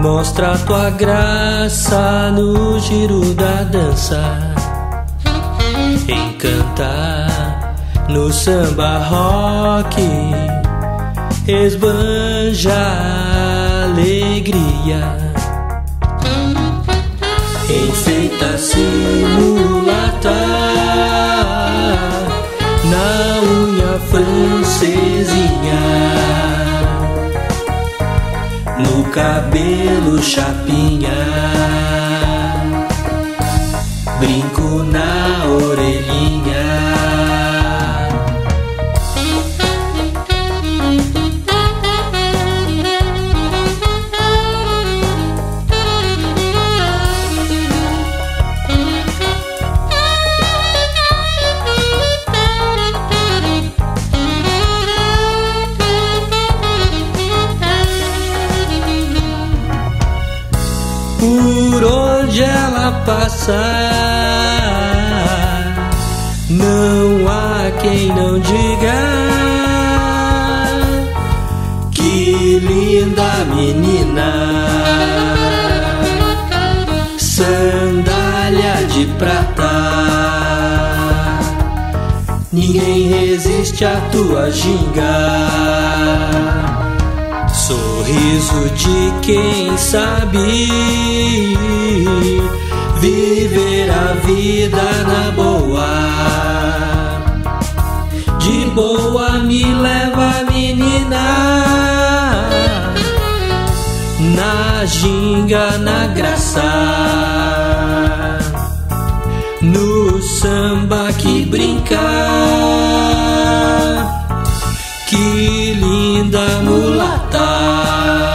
Mostra tua graça no giro da dança. Encanta no samba rock. Esbanja alegria. Enfeita no cabelo chapinha, por onde ela passar. Não há quem não diga que linda menina, sandália de prata. Ninguém resiste à tua ginga sorriso de quem sabe viver a vida na boa. De boa me leva, menina, na ginga, na graça, no samba que brinca da mulata.